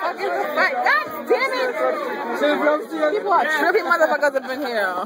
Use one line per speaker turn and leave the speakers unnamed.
fuck the fight? God damn it! People are trippy motherfuckers up in here.